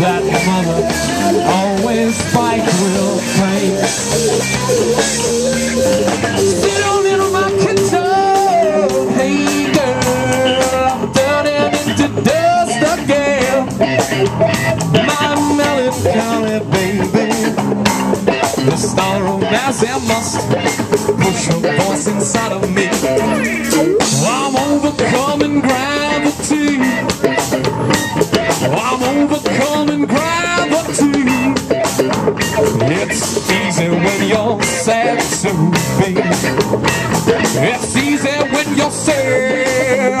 That mother always fight will pray. Sit on my kitchen, hey girl, I'm turning into dust again. My baby, the must push a voice inside of me. I'm overcoming gravity. Sad to be. It's easy when you're sad,